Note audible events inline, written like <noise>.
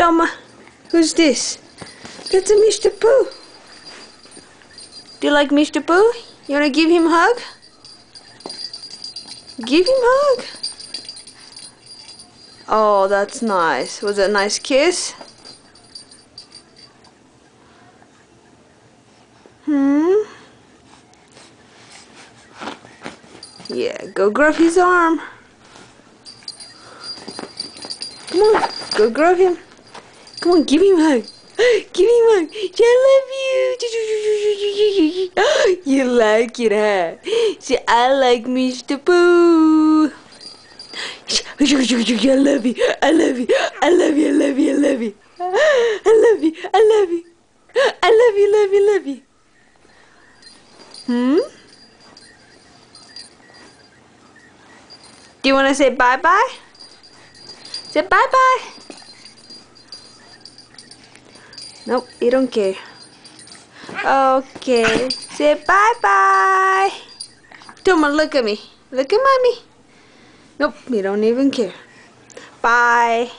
Who's this? That's a Mr. Pooh. Do you like Mr. Pooh? You wanna give him a hug? Give him a hug. Oh, that's nice. Was a nice kiss? Hmm? Yeah, go grab his arm. Come on, go grab him. Come on, give him a hug. <gasps> Give him a hug. I love you. You like it, huh? See, I like Mr. Pooh. <sighs> I love you. I love you. I love you. I love you. I love you. <gasps> I love you. I love you. <gasps> I love you. Love you. Love you. Hmm? Do you want to say bye-bye? Say bye-bye. Nope, you don't care. Okay, say bye-bye. Tomah, look at me. Look at mommy. Nope, you don't even care. Bye.